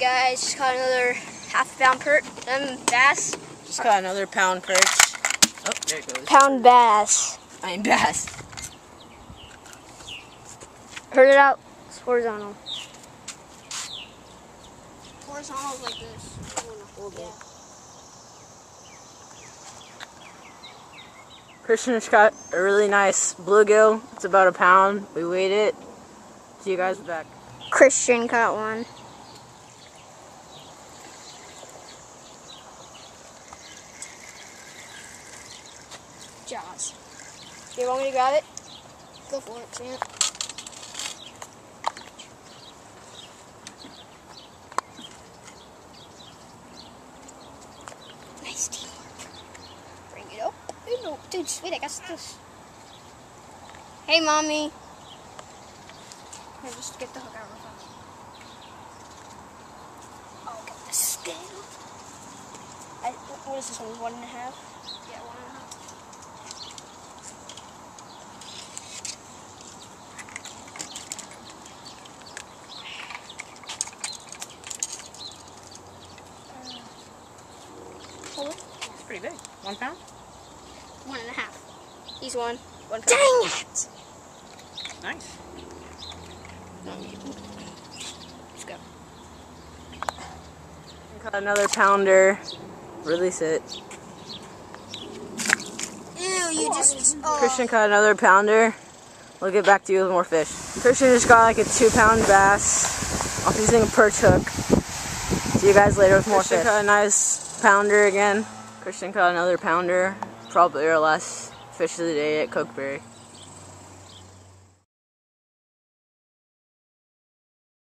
Guys, just caught another half pound perch. Um, bass. Just caught another pound perch. Oh, there it goes. Pound bass. I mean bass. Heard it out. It's horizontal. Horizontal like this. Hold it. Christian just got a really nice bluegill. It's about a pound. We weighed it. See you guys back. Christian caught one. Jaws. You want me to grab it? Go for it, champ. Nice teamwork. Bring it up. Dude, no, dude, sweet, I got this. Hey, mommy. Here, just get the hook out real fast. I'll get the scale. I, what is this one? One and a half? Yeah, one and a half. Hold it. It's pretty big. One pound? One and a half. He's one. One pound. Dang it! Nice. Let's go. Caught another pounder. Release it. Ew, you just. Oh. Christian caught another pounder. We'll get back to you with more fish. Christian just got like a two pound bass off using a perch hook. See you guys later with more Christian fish. caught a nice pounder again. Christian caught another pounder. Probably our last fish of the day at Cokeberry.